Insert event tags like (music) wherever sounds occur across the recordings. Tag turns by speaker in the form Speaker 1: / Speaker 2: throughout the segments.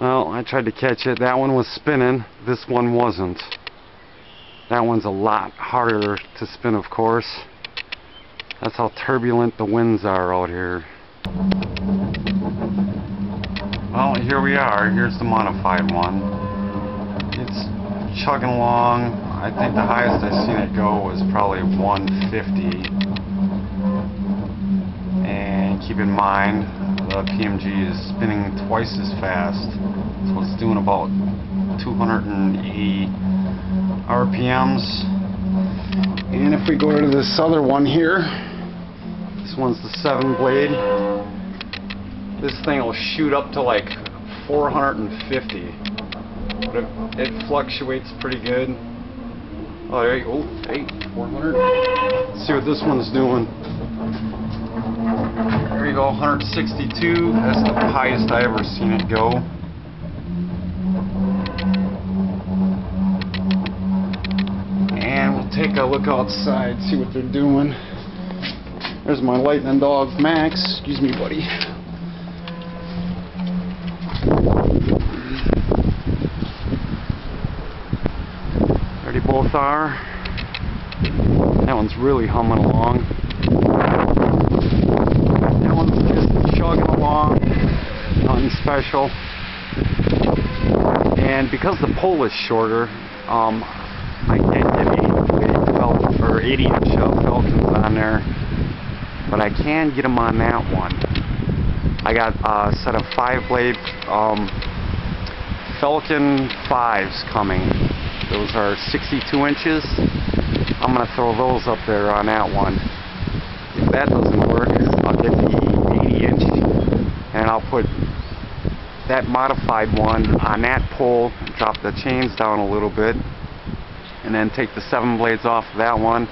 Speaker 1: Well, I tried to catch it. That one was spinning. This one wasn't. That one's a lot harder to spin, of course. That's how turbulent the winds are out here. Well, here we are. Here's the modified one. It's chugging along. I think the highest I've seen it go was probably 150. And keep in mind, Uh, the PMG is spinning twice as fast. So it's doing about 280 RPMs. And if we go to this other one here, this one's the 7 blade. This thing will shoot up to like 450. But it, it fluctuates pretty good. Oh, there you go. Hey, 400. Let's see what this one's doing. Go, 162. That's the highest I ever seen it go. And we'll take a look outside, see what they're doing. There's my lightning dog, Max. Excuse me, buddy. There they both are. That one's really humming along. Just chugging along. Nothing special. And because the pole is shorter, um, I can't get 80 Falcon, or 80 inch Falcons on there, but I can get them on that one. I got a set of five blade um, Falcon 5s coming. Those are 62 inches. I'm going to throw those up there on that one. If that doesn't work, I'll get the 80 inch and I'll put that modified one on that pole, drop the chains down a little bit, and then take the seven blades off of that one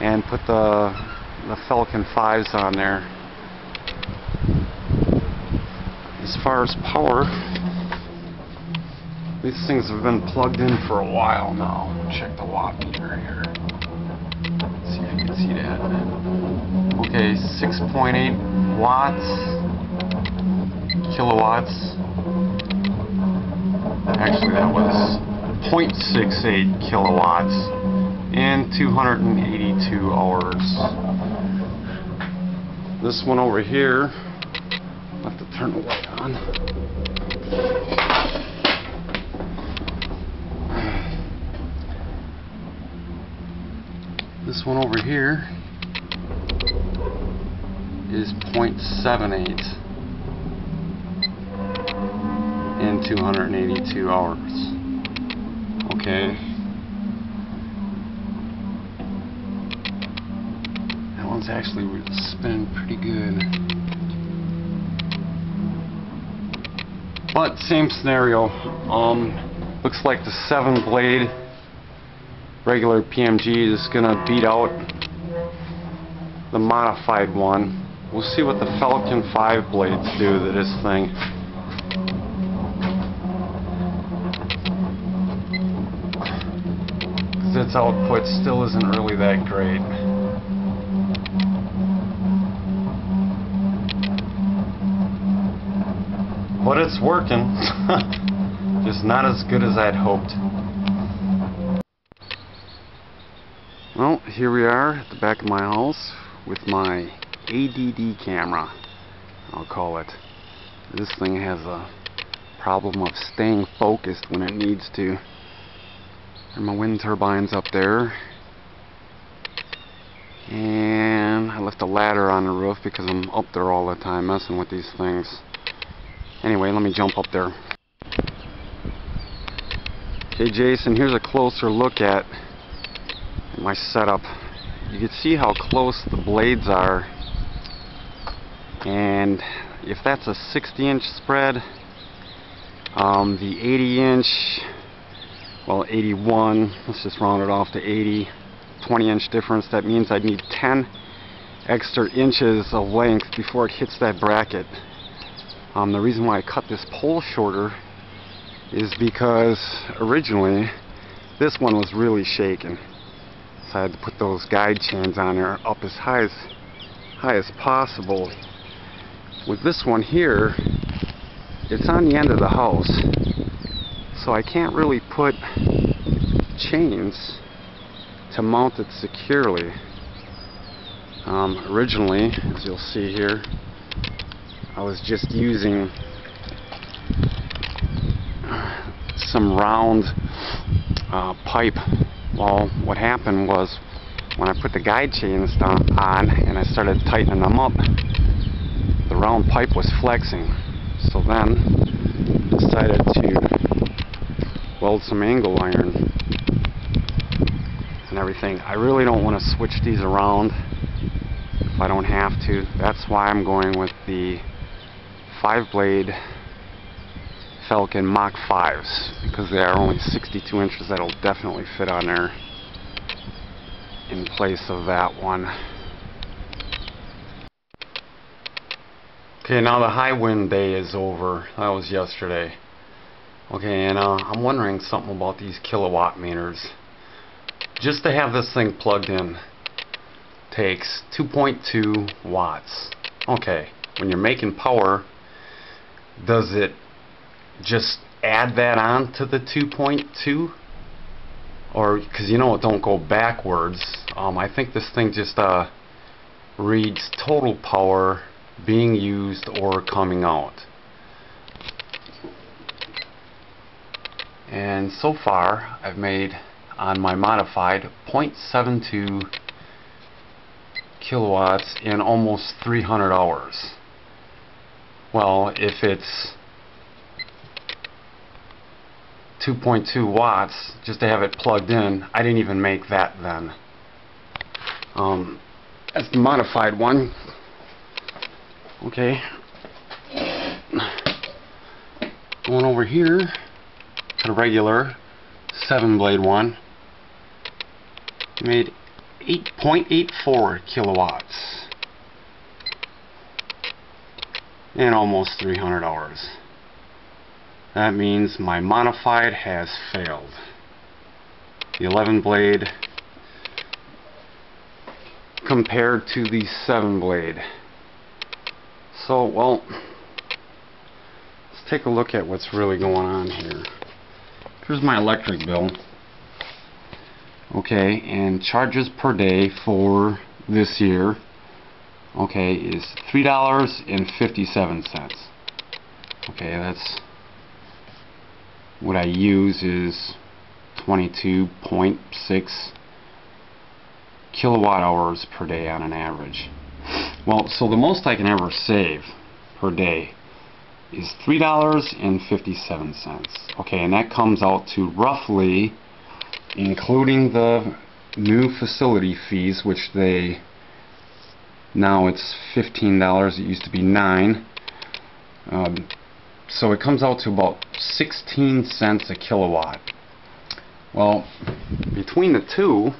Speaker 1: and put the the Falcon 5s on there. As far as power, these things have been plugged in for a while now. Check the watt meter here. See if you can see that. Okay, 6.8 watts, kilowatts. Actually, that was 0.68 kilowatts in 282 hours. This one over here, I have to turn the light on. This one over here is 0.78 in 282 hours. Okay. That one's actually spinning pretty good. But same scenario. Um, looks like the seven blade regular PMG is gonna beat out the modified one. We'll see what the Falcon 5 blades do to this thing. Because its output still isn't really that great. But it's working. (laughs) Just not as good as I'd hoped. Well, here we are at the back of my house with my ADD camera, I'll call it. This thing has a problem of staying focused when it needs to. And my wind turbines up there. And I left a ladder on the roof because I'm up there all the time messing with these things. Anyway, let me jump up there. Okay, Jason, here's a closer look at my setup. You can see how close the blades are. And if that's a 60 inch spread, um, the 80 inch, well 81, let's just round it off to 80, 20 inch difference, that means I'd need 10 extra inches of length before it hits that bracket. Um, the reason why I cut this pole shorter is because originally this one was really shaking. So I had to put those guide chains on there up as high as high as possible. With this one here, it's on the end of the house so I can't really put chains to mount it securely. Um, originally as you'll see here I was just using some round uh, pipe. Well what happened was when I put the guide chains on and I started tightening them up the round pipe was flexing. So then decided to weld some angle iron and everything. I really don't want to switch these around if I don't have to. That's why I'm going with the five blade Falcon Mach 5s because they are only 62 inches. That'll definitely fit on there in place of that one. Okay, now the high wind day is over. That was yesterday. Okay, and uh, I'm wondering something about these kilowatt meters. Just to have this thing plugged in takes 2.2 watts. Okay, when you're making power, does it just add that on to the 2.2 or because you know it don't go backwards um, I think this thing just uh, reads total power being used or coming out and so far I've made on my modified 0.72 kilowatts in almost 300 hours well if it's 2.2 watts just to have it plugged in. I didn't even make that then. Um, that's the modified one. Okay. Going over here to the regular 7 blade one. Made 8.84 kilowatts. And almost 300 hours. That means my modified has failed. The 11 blade compared to the 7 blade. So, well, let's take a look at what's really going on here. Here's my electric bill. Okay, and charges per day for this year, okay, is $3.57. Okay, that's what I use is 22.6 kilowatt hours per day on an average. Well, so the most I can ever save per day is $3.57. Okay, and that comes out to roughly, including the new facility fees, which they, now it's $15, it used to be 9 um, so it comes out to about 16 cents a kilowatt. Well, between the two,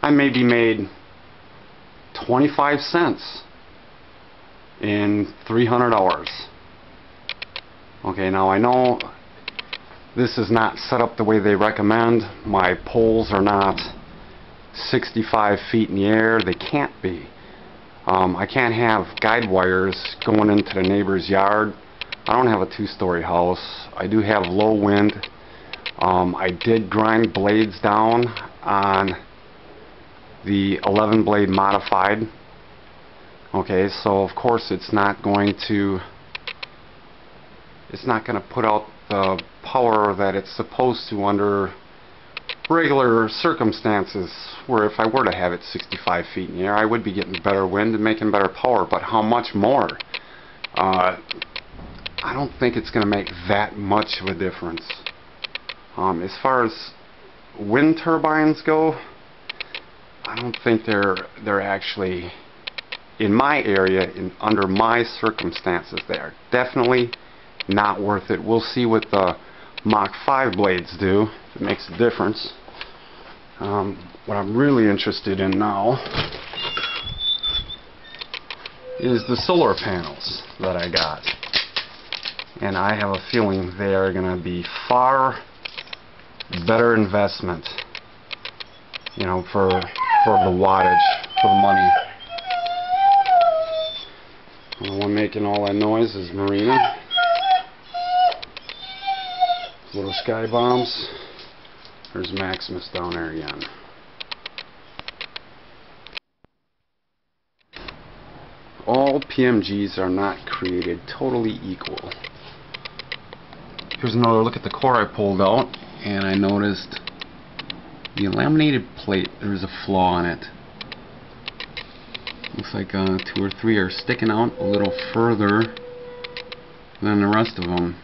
Speaker 1: I maybe made 25 cents in 300 hours. Okay, now I know this is not set up the way they recommend. My poles are not 65 feet in the air. They can't be. Um, I can't have guide wires going into the neighbor's yard. I don't have a two-story house. I do have low wind. Um, I did grind blades down on the 11 blade modified. Okay, so of course it's not going to it's not going to put out the power that it's supposed to under regular circumstances where if I were to have it 65 feet in the air I would be getting better wind and making better power but how much more uh, I don't think it's going to make that much of a difference um, as far as wind turbines go I don't think they're they're actually in my area in under my circumstances they are definitely not worth it we'll see what the Mach 5 blades do if it makes a difference. Um, what I'm really interested in now is the solar panels that I got. And I have a feeling they are going to be far better investment, you know, for, for the wattage, for the money. The one making all that noise is Marina. Little sky bombs. There's Maximus down there again. All PMGs are not created totally equal. Here's another look at the core I pulled out and I noticed the laminated plate, there's a flaw in it. Looks like uh, two or three are sticking out a little further than the rest of them.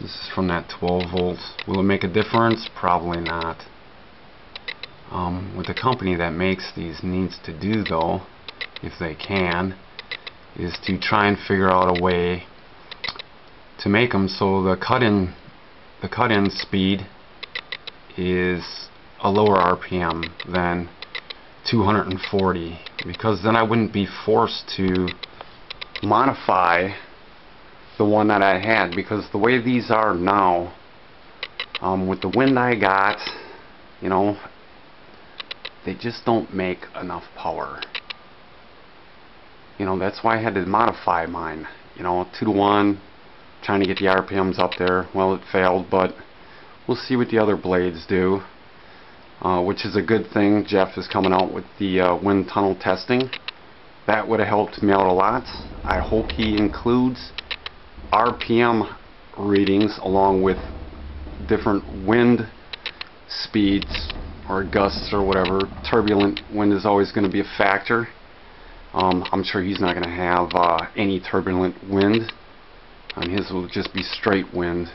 Speaker 1: This is from that 12 volts. Will it make a difference? Probably not. Um, what the company that makes these needs to do though, if they can, is to try and figure out a way to make them so the cut-in the cut-in speed is a lower RPM than 240 because then I wouldn't be forced to modify the one that I had. Because the way these are now um, with the wind I got you know they just don't make enough power. You know that's why I had to modify mine. You know 2 to 1 trying to get the RPMs up there. Well it failed but we'll see what the other blades do uh, which is a good thing. Jeff is coming out with the uh, wind tunnel testing. That would have helped me out a lot. I hope he includes RPM readings along with different wind speeds or gusts or whatever. Turbulent wind is always going to be a factor. Um, I'm sure he's not going to have uh, any turbulent wind. And his will just be straight wind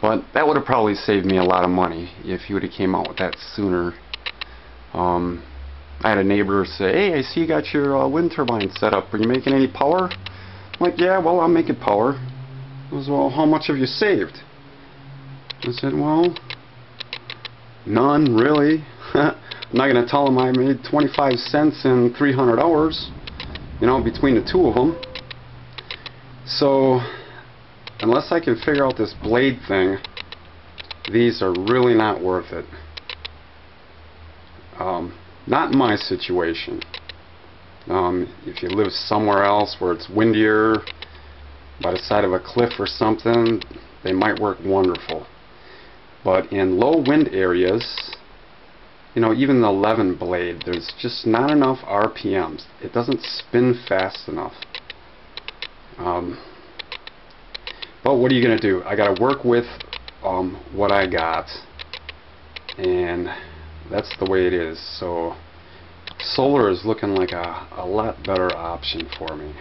Speaker 1: but that would have probably saved me a lot of money if he would have came out with that sooner. Um, I had a neighbor say, hey, I see you got your uh, wind turbine set up. Are you making any power? I'm like, yeah, well, I'm making power. Goes, well, how much have you saved? I said, well, none, really. (laughs) I'm not going to tell him I made 25 cents in 300 hours, you know, between the two of them. So unless I can figure out this blade thing, these are really not worth it. Um, not my situation. Um, if you live somewhere else where it's windier, by the side of a cliff or something, they might work wonderful. But in low wind areas, you know, even the 11 blade, there's just not enough RPMs. It doesn't spin fast enough. Um, but what are you going to do? I got to work with um, what I got. And that's the way it is. So solar is looking like a, a lot better option for me.